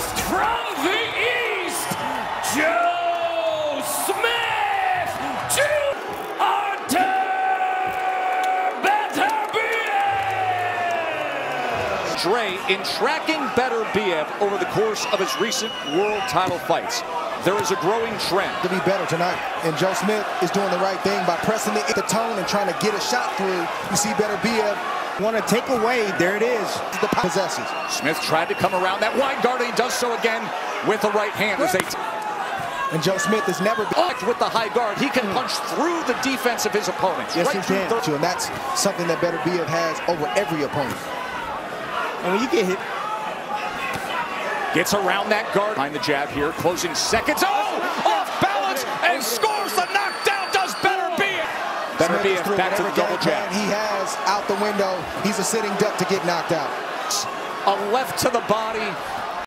East, from the East, Joe Smith, Joe Arter Dre, in tracking Beterbiev over the course of his recent world title fights, there is a growing trend. To be better tonight. And Joe Smith is doing the right thing by pressing the, the tone and trying to get a shot through. You see Beterbiev want to take away. There it is. The possesses. Smith tried to come around that wide guard, and he does so again with the right hand as they. And Joe Smith has never been with the high guard. He can hmm. punch through the defense of his opponents. Yes, right he can. And that's something that Better Beterbiev has over every opponent. And when you get hit, Gets around that guard. Behind the jab here, closing seconds. Oh! Off balance and scores the knockdown. Does Beterbiev. Beterbiev back to the double jab. He has out the window. He's a sitting duck to get knocked out. A left to the body